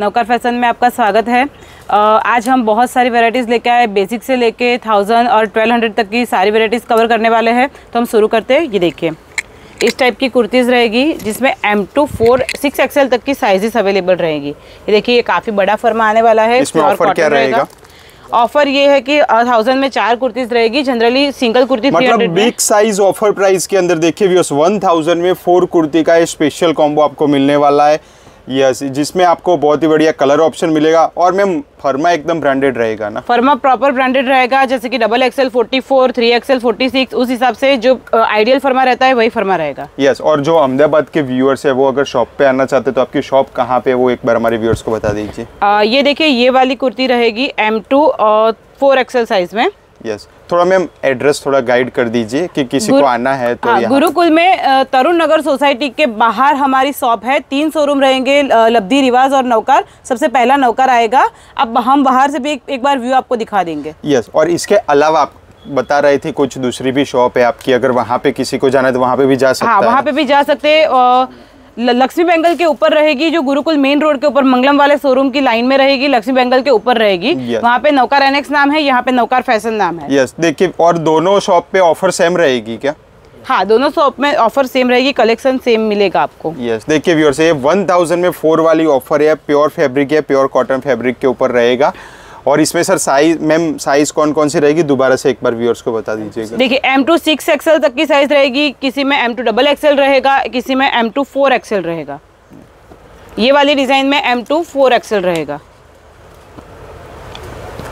नौकर फ़ैशन में आपका स्वागत है। आज हम बहुत सारी वैरायटीज़ लेके आए बेसिक से लेके थाउज़ेंड और ट्वेल्व हंड्रेड तक की सारी वैरायटीज़ कवर करने वाले हैं। तो हम शुरू करते हैं ये देखिए। इस टाइप की कुर्तीज़ रहेगी जिसमें M to four six XL तक की साइजेस अवेलेबल रहेगी। ये देखिए ये काफ़ी बड़ा फर्मा आने वाला है इसमें offer क्या रहेगा? ऑफ़र ये है कि थाउज़ेंड में चार कुर्तीज़ रहेगी जनरली सिंगल कुर्ती मतलब बिग साइज़ ऑफ़र प्राइस के अंदर देखिए व्यूअर्स 1000 में फोर कुर्ती का स्पेशल कॉम्बो आपको मिलने वाला है। यस जिसमें आपको बहुत ही बढ़िया कलर ऑप्शन मिलेगा और मैम फर्मा एकदम ब्रांडेड रहेगा ना? फर्मा प्रॉपर ब्रांडेड रहेगा जैसे कि double XL forty four three XL forty six उस हिसाब से जो आइडियल फर्मा रहता है वही फर्मा रहेगा। यस yes, और जो अहमदाबाद के व्यूअर्स है वो अगर शॉप पे आना चाहते तो आपकी शॉप कहाँ पे वो एक बार हमारे व्यूअर्स को बता दीजिए। ये देखिए ये वाली कुर्ती रहेगी एम टू और फोर एक्सएल साइज़ में। यस थोड़ा मैम एड्रेस थोड़ा गाइड कर दीजिए कि किसी को आना है तो हाँ गुरुकुल में तरुण नगर सोसाइटी के बाहर हमारी शॉप है। तीन शोरूम रहेंगे लब्धि रिवाज और नौकर। सबसे पहला नौकर आएगा। अब हम बाहर से भी एक, एक बार व्यू आपको दिखा देंगे। यस और इसके अलावा आप बता रहे थे कुछ दूसरी भी शॉप है आपकी। अगर वहाँ पे किसी को जाना है तो वहाँ पे भी जा सकते हाँ। वहाँ पे भी जा सकते हैं लक्ष्मी बेंगल के ऊपर रहेगी जो गुरुकुल मेन रोड के ऊपर मंगलम वाले शोरूम की लाइन में रहेगी लक्ष्मी बेंगल के ऊपर रहेगी। Yes. वहाँ पे नौकर एनेक्स नाम है यहाँ पे नौकर फ़ैशन नाम है। यस देखिए और दोनों शॉप पे ऑफ़र सेम रहेगी क्या? हाँ दोनों शॉप में ऑफ़र सेम रहेगी कलेक्शन सेम मिलेगा आपको। यस देखिए व्यूअर्स ये 1000 में फोर वाली ऑफ़र है प्योर फैब्रिक है प्योर कॉटन फैब्रिक के ऊपर रहेगा। और इसमें सर साइज़ मैम साइज़ कौन कौन सी रहेगी? दोबारा से एक बार व्यूअर्स को बता दीजिएगा। देखिए एम टू सिक्स एक्सएल तक की साइज़ रहेगी किसी में एम टू डबल एक्सएल रहेगा किसी में एम टू फोर एक्सएल रहेगा। ये वाली डिज़ाइन में एम टू फोर एक्सएल रहेगा।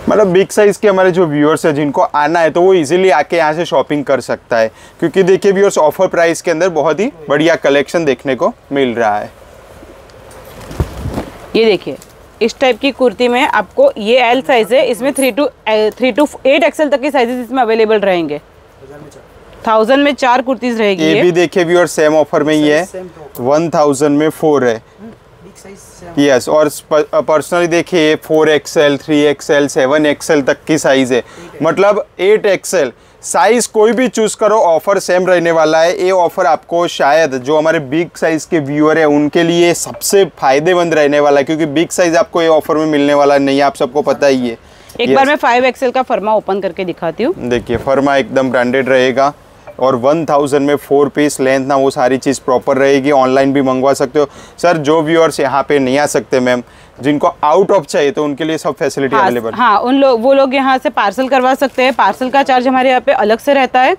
मतलब बिग साइज़ के हमारे जो व्यूअर्स है जिनको आना है तो वो इजीली आके यहाँ से शॉपिंग कर सकता है। क्योंकि देखिए व्यूअर्स ऑफ़र प्राइस के अंदर बहुत ही बढ़िया कलेक्शन देखने को मिल रहा है। ये देखिए इस टाइप की कुर्ती में आपको ये एल साइज़ है इसमें three two three two eight XL तक की साइजेस इसमें अवेलेबल रहेंगे। थाउज़ेंड में चार कुर्तीज रहेगी ये भी देखिए व्यूअर सेम ऑफ़र में ही है। वन थाउज़ेंड में फोर है। यस yes, और पर्सनली देखिए four XL three XL seven XL तक की साइज़ है। मतलब एट एक्सएल साइज़ कोई भी चूज़ करो ऑफ़र सेम रहने वाला है। ये ऑफ़र आपको शायद जो हमारे बिग साइज़ के व्यूअर है उनके लिए सबसे फ़ायदेमंद रहने वाला है क्योंकि बिग साइज़ आपको ये ऑफ़र में मिलने वाला नहीं है आप सबको पता ही है। एक Yes. बार मैं फाइव एक्सएल का फर्मा ओपन करके दिखाती हूँ। देखिए फर्मा एकदम ब्रांडेड रहेगा। और 1000 में फोर पीस लेंथ ना वो सारी चीज़ प्रॉपर रहेगी। ऑनलाइन भी मंगवा सकते हो। सर जो व्यूअर्स यहाँ पे नहीं आ सकते मैम जिनको आउट ऑफ़ चाहिए तो उनके लिए सब फैसिलिटी हाँ, अवेलेबल हाँ उन लोग वो लोग यहाँ से पार्सल करवा सकते हैं। पार्सल का चार्ज हमारे यहाँ पे अलग से रहता है।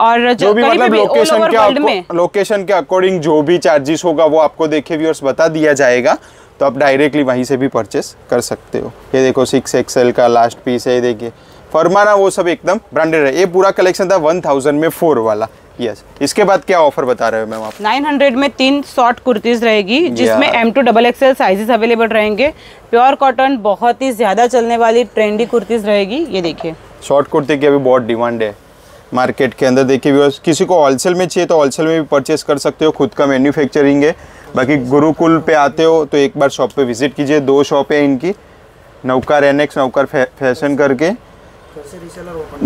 और जो जो भी मतलब भी लोकेशन के लोकेशन के अकॉर्डिंग जो भी चार्जेस होगा वो आपको देखे व्यूअर्स बता दिया जाएगा। तो आप डायरेक्टली वहीं से भी परचेस कर सकते हो। ये देखो सिक्स एक्सएल का लास्ट पीस है ये देखिए। फरमाना वो सब एकदम ब्रांडेड है ये पूरा कलेक्शन था वन थाउज़ेंड में फोर वाला। यस इसके बाद क्या ऑफ़र बता रहे हो मैम आप? 900 में तीन शॉर्ट कुर्तीज रहेगी जिसमें M to double XL sizes available रहेंगे। प्योर कॉटन बहुत ही ज़्यादा चलने वाली ट्रेंडी कुर्तीज रहेगी। ये देखिए। शॉर्ट कुर्ती की अभी बहुत डिमांड है। मार्केट के अंदर देखिए व्यूअर्स किसी को होलसेल में चाहिए तो होलसेल में भी परचेस कर सकते हो। खुद का मैन्युफैक्चरिंग है। बाकी गुरुकुल पे आते हो तो एक बार शॉप पे विज़िट कीजिए। दो शॉप है इनकी। नौकार एनेक्स नौकार फ़ैशन करके।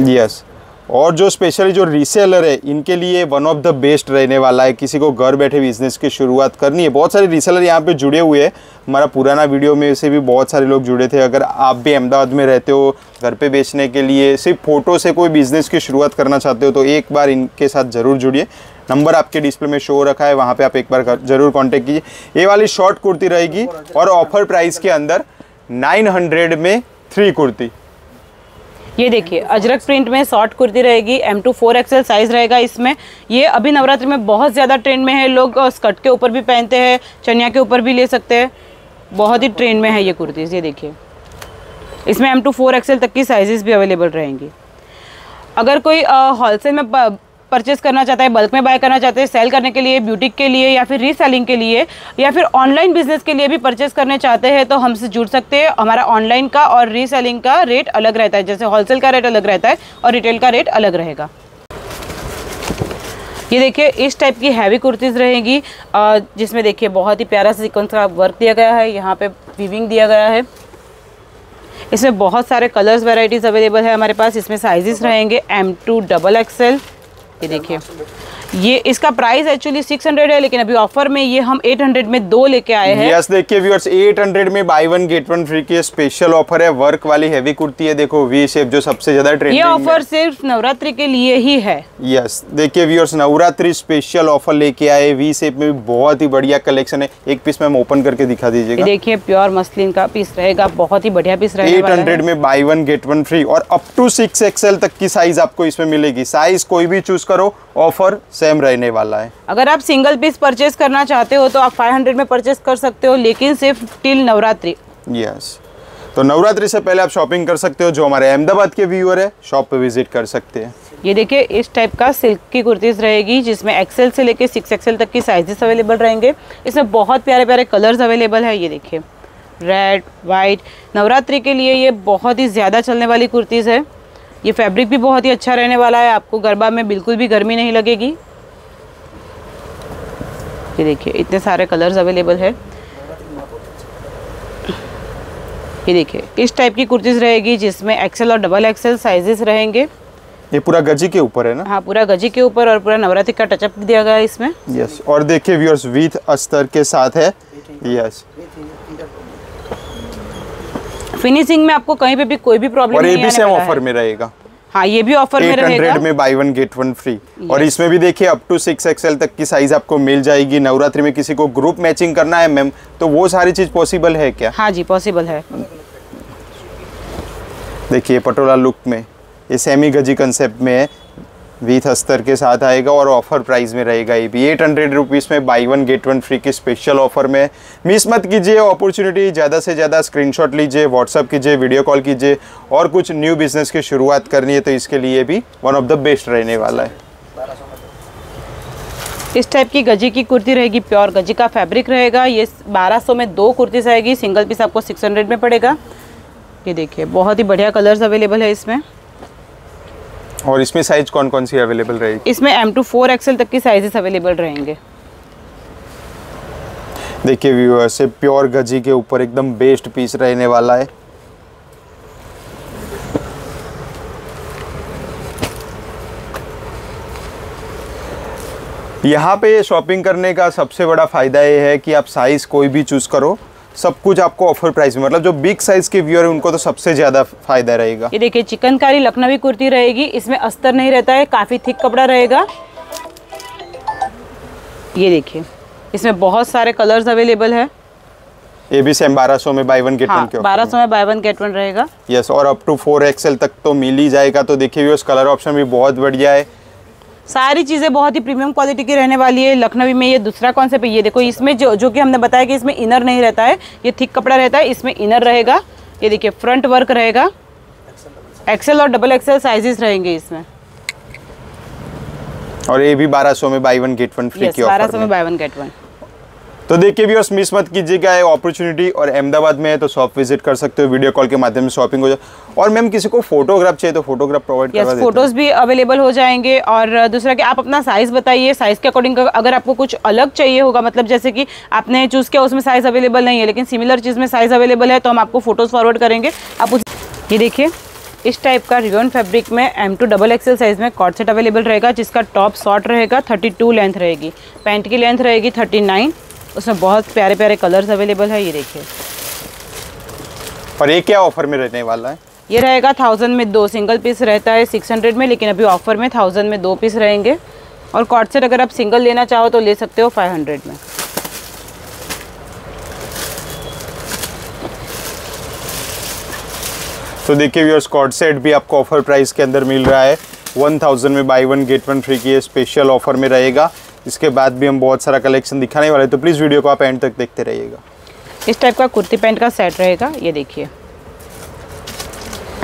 यस और जो स्पेशली जो रीसेलर है इनके लिए वन ऑफ़ द बेस्ट रहने वाला है। किसी को घर बैठे बिज़नेस की शुरुआत करनी है। बहुत सारे रीसेलर यहाँ पे जुड़े हुए हैं। हमारा पुराना वीडियो में से भी बहुत सारे लोग जुड़े थे। अगर आप भी अहमदाबाद में रहते हो घर पे बेचने के लिए सिर्फ़ फ़ोटो से कोई बिज़नेस की शुरुआत करना चाहते हो तो एक बार इनके साथ ज़रूर जुड़िए। नंबर आपके डिस्प्ले में शो रखा है वहाँ पर आप एक बार ज़रूर कांटेक्ट कीजिए। ये वाली शॉर्ट कुर्ती रहेगी और ऑफ़र प्राइस के अंदर 900 में थ्री कुर्ती। ये देखिए, अजरक प्रिंट में शॉर्ट कुर्ती रहेगी M to four XL size रहेगा इसमें। ये अभी नवरात्रि में बहुत ज़्यादा ट्रेंड में है, लोग स्कर्ट के ऊपर भी पहनते हैं, चनिया के ऊपर भी ले सकते हैं। बहुत ही ट्रेंड में है ये कुर्तीज़ ये देखिए। इसमें एम टू फोर एक्सएल तक की साइजेस भी अवेलेबल रहेंगी। अगर कोई होलसेल में परचेस करना चाहता है बल्क में बाय करना चाहते हैं सेल करने के लिए ब्यूटिक के लिए या फिर रीसेलिंग के लिए या फिर ऑनलाइन बिज़नेस के लिए भी परचेस करने चाहते हैं तो हमसे जुड़ सकते हैं। हमारा ऑनलाइन का और रीसेलिंग का रेट अलग रहता है जैसे होलसेल का रेट अलग रहता है और रिटेल का रेट अलग रहेगा। ये देखिए इस टाइप की हैवी कुर्तीज़ रहेगी जिसमें देखिए बहुत ही प्यारा सीक्वेंस का वर्क दिया गया है यहाँ पे वीविंग दिया गया है। इसमें बहुत सारे कलर्स वैरायटीज़ अवेलेबल है हमारे पास इसमें साइजेस रहेंगे एम टू डबल एक्सएल ये देखिए। ये इसका प्राइस एक्चुअली 600 है लेकिन अभी ऑफ़र में ये हम 800 में दो लेके आए हैं। यस देखिए व्यूअर्स 800 में buy one get one free की स्पेशल ऑफ़र है। वर्क वाली हैवी कुर्ती है देखो वी शेप जो सबसे ज़्यादा ये ऑफ़र सिर्फ़ नवरात्रि के लिए ही है। यस देखिए व्यूअर्स नवरात्रि स्पेशल ऑफ़र लेके आए। वी शेप में भी बहुत ही बढ़िया कलेक्शन है। एक पीस मैम ओपन करके दिखा दीजिएगा। देखिए प्योर मसलिन का पीस रहेगा बहुत ही बढ़िया पीस रहेगा 800 में buy one get one free और अप टू सिक्स एक्सएल तक की साइज़ आपको इसमें मिलेगी। साइज़ कोई भी चूज़ करो ऑफ़र सेम रहने वाला है। अगर आप सिंगल पीस परचेज करना चाहते हो तो आप 500 में परचेज कर सकते हो लेकिन सिर्फ़ टिल नवरात्रि। यस तो नवरात्रि से पहले आप शॉपिंग कर सकते हो जो हमारे अहमदाबाद के व्यूअर है शॉप पे विज़िट कर सकते हैं। ये देखिए इस टाइप का सिल्क की कुर्तीज रहेगी जिसमें एक्सेल से लेके सिक्स एक्सेल तक की साइजेस अवेलेबल रहेंगे। इसमें बहुत प्यारे प्यारे कलर्स अवेलेबल है ये देखिए। रेड वाइट नवरात्रि के लिए ये बहुत ही ज़्यादा चलने वाली कुर्तीज़ है। ये फैब्रिक भी बहुत ही अच्छा रहने वाला है आपको गरबा में बिल्कुल भी गर्मी नहीं लगेगी। ये देखिए इतने सारे कलर्स अवेलेबल है। ये देखिए इस टाइप की कुर्तीज़ रहेगी जिसमें एक्सेल और डबल एक्सेल साइजेस रहेंगे। ये पूरा गजी के ऊपर है ना? हाँ पूरा गजी के ऊपर और पूरा नवरात्रि का टचअप दिया गया है इसमें। यस और देखिए व्यूअर्स विथ अस्तर के साथ है। यस फिनिशिंग में आपको कहीं पे भी कोई भी प्रॉब्लम और ये भी सेम ऑफ़र में रहेगा। हाँ ये भी ऑफ़र में रहेगा। में buy one get one free और इसमें भी देखिए अप टू सिक्स एक्सएल तक की साइज़ आपको मिल जाएगी। नवरात्रि में किसी को ग्रुप मैचिंग करना है मैम तो वो सारी चीज़ पॉसिबल है क्या? हाँ जी पॉसिबल है। देखिए पटोला लुक में ये सेमी गजी कंसेप्ट में है। विथ अस्तर के साथ आएगा और ऑफ़र प्राइस में रहेगा ये भी। एट हंड्रेड रुपीज़ में buy one get one free की स्पेशल ऑफ़र में। मिस मत कीजिए अपॉर्चुनिटी ज़्यादा से ज़्यादा स्क्रीनशॉट लीजिए व्हाट्सअप कीजिए वीडियो कॉल कीजिए और कुछ न्यू बिज़नेस की शुरुआत करनी है तो इसके लिए भी वन ऑफ़ द बेस्ट रहने वाला है। इस टाइप की गजी की कुर्ती रहेगी प्योर गजी का फैब्रिक रहेगा। ये 1200 में दो कुर्तीज आएगी सिंगल पीस आपको 600 में पड़ेगा। ये देखिए, बहुत ही बढ़िया कलर्स अवेलेबल है इसमें। और इसमें साइज़ कौन कौन सी अवेलेबल रहेगी? इसमें एम टू फोर एक्सएल तक की साइजेस अवेलेबल रहेंगे। देखिए व्यूअर्स से प्योर गजी के ऊपर एकदम बेस्ट पीस रहने वाला है। यहाँ पे शॉपिंग करने का सबसे बड़ा फ़ायदा ये है कि आप साइज़ कोई भी चूज़ करो। सब कुछ आपको ऑफ़र प्राइस में। मतलब जो बिग साइज़ के व्यूअर है उनको तो सबसे ज़्यादा फ़ायदा रहेगा। ये देखिए चिकनकारी लखनवी कुर्ती रहेगी। इसमें अस्तर नहीं रहता है काफ़ी थिक कपड़ा रहेगा। ये देखिए इसमें बहुत सारे कलर्स अवेलेबल है। ये भी सेम 1200 में बाई वन गेट वन के बारह सौ में। बाय वन गेट वन रहेगा। यस और अप टू फोर एक्सएल तक तो मिल ही जाएगा। तो देखिए कलर ऑप्शन भी बहुत बढ़िया है। सारी चीज़ें बहुत ही प्रीमियम क्वालिटी की रहने वाली है। लखनवी में ये दूसरा कॉन्सेप्ट है। ये देखो इसमें जो जो कि हमने बताया कि इसमें इनर नहीं रहता है ये थिक कपड़ा रहता है इसमें इनर रहेगा। ये देखिए फ्रंट वर्क रहेगा। एक्सेल और डबल एक्सेल साइजेस रहेंगे इसमें। और ये भी 1200 में buy one get one free की बारह ऑफ़र सौ में buy buy one get one तो देखिए भी मिस मत कीजिएगा ये अपॉर्चुनिटी और अहमदाबाद में है तो शॉप विज़िट कर सकते हो वीडियो कॉल के माध्यम से शॉपिंग हो जाए और मैम किसी को फोटोग्राफ चाहिए तो फोटोग्राफ प्रोवाइड देते फ़ोटोज़ भी अवेलेबल हो जाएँगे और दूसरा कि आप अपना साइज़ बताइए साइज़ के अकॉर्डिंग अगर आपको कुछ अलग चाहिए होगा मतलब जैसे कि आपने चूज़ किया उसमें साइज़ अवेलेबल नहीं है लेकिन सिमिलर चीज़ में साइज़ अवेलेबल है तो हम आपको फ़ोटोज़ फॉरवर्ड करेंगे। आप उस ये देखिए इस टाइप का रियोन फैब्रिक में M to double XL size में कॉट सेट अवेलेबल रहेगा जिसका टॉप शॉर्ट रहेगा 32 लेंथ रहेगी। पैंट की लेंथ रहेगी 39 उसमें बहुत प्यारे प्यारे कलर्स अवेलेबल है ये देखिए। और ये क्या ऑफ़र में रहने वाला है? ये रहेगा थाउज़ेंड में दो सिंगल पीस रहता है सिक्स हंड्रेड में लेकिन अभी ऑफ़र में थाउज़ेंड में दो पीस रहेंगे। और कॉट सेट अगर आप सिंगल लेना चाहो तो ले सकते हो फाइव हंड्रेड में। तो देखिए व्यूअर्स कॉर्ड सेट भी आपको ऑफ़र प्राइस के अंदर मिल रहा है। 1000 में buy one get one free की स्पेशल ऑफ़र में रहेगा। इसके बाद भी हम बहुत सारा कलेक्शन दिखाने वाले हैं तो प्लीज़ वीडियो को आप एंड तक देखते रहिएगा। इस टाइप का कुर्ती पैंट का सेट रहेगा ये देखिए।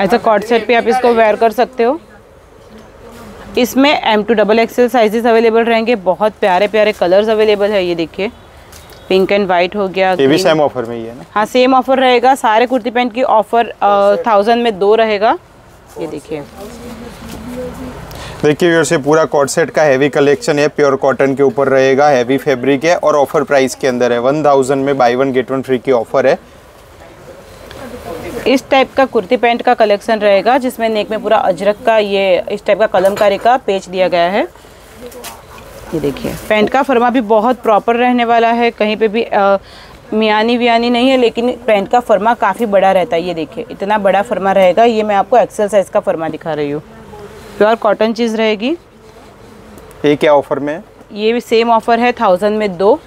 ऐसा कॉट सेट पे आप इसको वेयर कर सकते हो। इसमें M to double XL sizes available रहेंगे बहुत प्यारे प्यारे कलर्स अवेलेबल है ये देखिए। पिंक एंड वाइट हो गया ये भी सेम ऑफ़र में ही है ना? हाँ सेम ऑफ़र रहेगा सारे कुर्ती पैंट की ऑफ़र थाउज़ेंड में दो रहेगा। ये देखिए। देखिए व्यूअर्स ये पूरा कॉर्ड सेट का हैवी कलेक्शन है। प्योर कॉटन के ऊपर रहेगा हैवी फैब्रिक है और ऑफ़र प्राइस के अंदर है। 1000 में buy one get one free की ऑफ़र है। इस टाइप का कुर्ती पैंट का कलेक्शन रहेगा जिसमें नेक में पूरा अजरक का ये इस टाइप का कलमकारी का पेच दिया गया है। ये देखिए पैंट का फर्मा भी बहुत प्रॉपर रहने वाला है। कहीं पे भी अ, मियानी वियानी नहीं है लेकिन पैंट का फर्मा काफ़ी बड़ा रहता है। ये देखिए इतना बड़ा फर्मा रहेगा। ये मैं आपको एक्सेल साइज़ का फर्मा दिखा रही हूँ। प्योर कॉटन चीज़ रहेगी। ये क्या ऑफ़र में ये भी सेम ऑफ़र है थाउज़ेंड में दो।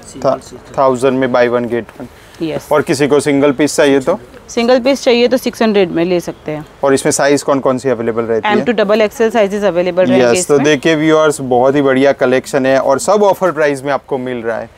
थाउज़ेंड में buy one get one yes और किसी को सिंगल पीस चाहिए तो? सिंगल पीस चाहिए तो सिक्स हंड्रेड में ले सकते हैं। और इसमें साइज़ कौन कौन सी अवेलेबल रहती है? M to double XL sizes available रहेंगे यस तो देखिए व्यूअर्स बहुत ही बढ़िया कलेक्शन है और सब ऑफ़र प्राइस में आपको मिल रहा है।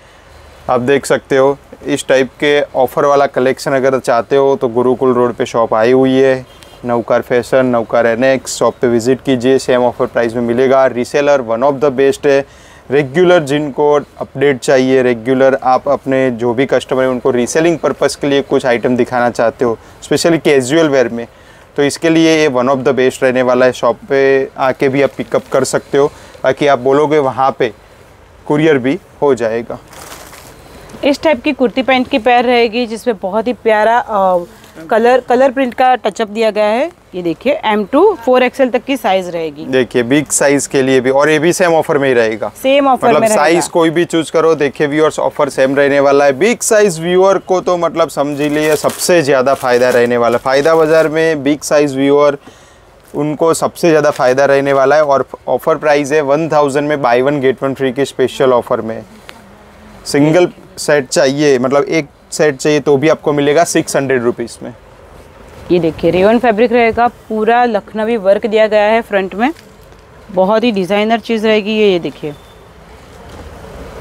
आप देख सकते हो इस टाइप के ऑफ़र वाला कलेक्शन अगर चाहते हो तो गुरुकुल रोड पे शॉप आई हुई है। Naukar fashion Naukar annex shop पे विज़िट कीजिए सेम ऑफ़र प्राइस में मिलेगा। Reseller one of the best है रेगुलर जिनको अपडेट चाहिए रेगुलर आप अपने जो भी कस्टमर है उनको रीसेलिंग पर्पज़ के लिए कुछ आइटम दिखाना चाहते हो स्पेशली कैजुअल वेयर में तो इसके लिए ये वन ऑफ़ द बेस्ट रहने वाला है। शॉप पे आके भी आप पिकअप कर सकते हो बाकी आप बोलोगे वहाँ पे कुरियर भी हो जाएगा। इस टाइप की कुर्ती पैंट की पैर रहेगी जिसमें बहुत ही प्यारा अ, कलर कलर प्रिंट का टचअप दिया गया है। ये देखिए एम टू फोर एक्सएल तक की साइज़ रहेगी। देखिए बिग साइज़ के लिए भी और ये भी सेम ऑफ़र में ही रहेगा। सेम ऑफ़र मतलब साइज़ कोई भी चूज़ करो देखिए व्यूअर्स ऑफ़र सेम रहने वाला है। बिग साइज़ व्यूअर को तो मतलब समझ लिए सबसे ज़्यादा फ़ायदा रहने वाला है। फ़ायदा बाज़ार में बिग साइज़ व्यूअर उनको सबसे ज़्यादा फ़ायदा रहने वाला है। और ऑफ़र प्राइस है वन थाउज़ेंड में buy one get one free के स्पेशल ऑफ़र में। सिंगल सेट चाहिए मतलब एक सेट चाहिए तो भी आपको मिलेगा सिक्स हंड्रेड रुपीज़ में। ये देखिए रेवन फैब्रिक रहेगा, पूरा लखनवी वर्क दिया गया है फ्रंट में। बहुत ही डिज़ाइनर चीज़ रहेगी ये ये देखिए।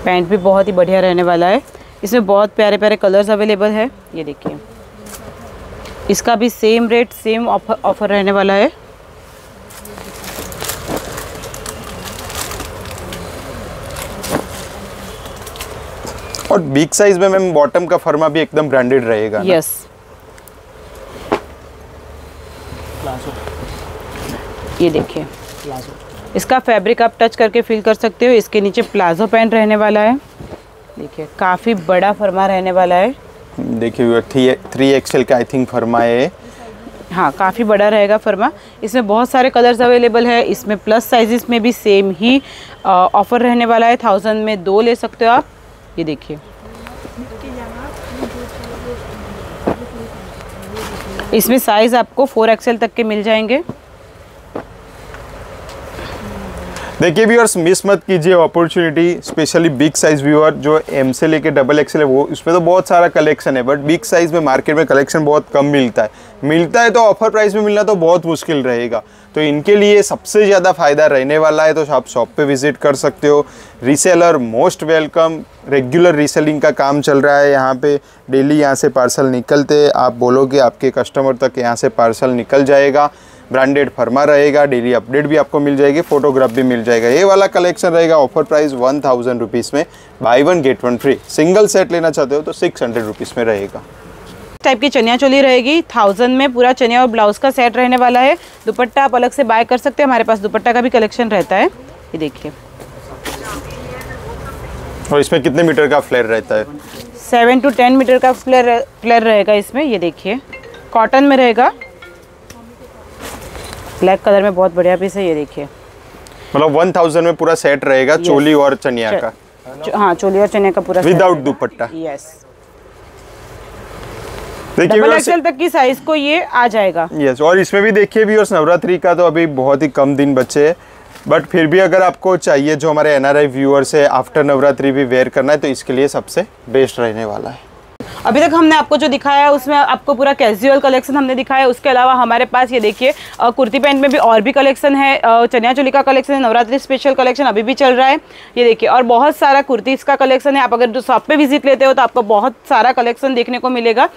पैंट भी बहुत ही बढ़िया रहने वाला है। इसमें बहुत प्यारे प्यारे कलर्स अवेलेबल है। ये देखिए। इसका भी same rate same offer offer रहने वाला है। और बिग साइज़ में मैम बॉटम का फर्मा भी एकदम ब्रांडेड रहेगा ना? यस ये देखिए। इसका फैब्रिक आप टच करके फील कर सकते हो। इसके नीचे प्लाजो पैंट रहने वाला है। देखिए काफ़ी बड़ा फरमा रहने वाला है। देखिए थ्री थ्री एक्सएल का आई थिंक फर्मा है। हाँ काफ़ी बड़ा रहेगा फरमा। इसमें बहुत सारे कलर्स अवेलेबल है। इसमें प्लस साइजेस में भी सेम ही ऑफ़र रहने वाला है। थाउज़ेंड में दो ले सकते हो आप। ये देखिए। इसमें साइज़ आपको फोर एक्सएल तक के मिल जाएँगे। देखिए व्यूअर्स मिस मत कीजिए opportunity specially big size viewer जो एम से लेके डबल एक्सएल है वो उसमें तो बहुत सारा कलेक्शन है बट बिग साइज़ में मार्केट में कलेक्शन बहुत कम मिलता है। मिलता है तो ऑफ़र प्राइस में मिलना तो बहुत मुश्किल रहेगा। तो इनके लिए सबसे ज़्यादा फ़ायदा रहने वाला है तो आप शॉप पे विज़िट कर सकते हो। Reseller most welcome regular reselling का काम चल रहा है, यहाँ पे डेली यहाँ से पार्सल निकलते, आप बोलोगे आपके कस्टमर तक यहाँ से पार्सल निकल जाएगा। ब्रांडेड फर्मा रहेगा डेली अपडेट भी आपको मिल जाएगी फोटोग्राफ भी मिल जाएगा। ये वाला कलेक्शन रहेगा offer price one thousand rupees में buy one get one free single set लेना चाहते हो तो सिक्स हंड्रेड रुपीज़ में रहेगा। टाइप की चनिया चोली रहेगी। थाउज़ेंड में पूरा चनिया और ब्लाउज का सेट रहने वाला है। दुपट्टा आप अलग से बाय कर सकते हैं। हमारे पास दुपट्टा का भी कलेक्शन रहता है। ये देखिए। और इसमें कितने मीटर का फ्लेयर रहता है? सेवन टू टेन मीटर का फ्लेयर फ्लेयर रहेगा इसमें। ये देखिए। कॉटन में रहेगा। ब्लैक कलर में बहुत बढ़िया पीस है ये देखिए। मतलब वन थाउज़ेंड में पूरा सेट रहेगा yes. चोली और चनिया का। चो- हाँ चोली और चनिया का पूरा विदाउट दुपट्टा। यस देखिए एक्सएल तक की साइज़ को ये आ जाएगा। यस और इसमें भी देखिए भी और नवरात्रि का तो अभी बहुत ही कम दिन बचे हैं। बट फिर भी अगर आपको चाहिए जो हमारे एनआरआई व्यूअर्स है आफ्टर नवरात्रि भी वेयर करना है तो इसके लिए सबसे बेस्ट रहने वाला है। अभी तक हमने आपको जो दिखाया है, उसमें आपको पूरा कैजुअल कलेक्शन हमने दिखाया है। उसके अलावा हमारे पास ये देखिए कुर्ती पैंट में भी और भी कलेक्शन है चनिया चोली का कलेक्शन है, नवरात्रि स्पेशल कलेक्शन अभी भी चल रहा है। ये देखिए, और बहुत सारा कुर्तीज़ का कलेक्शन है। आप अगर जो शॉप पर विज़िट लेते हो तो आपको बहुत सारा कलेक्शन देखने को मिलेगा।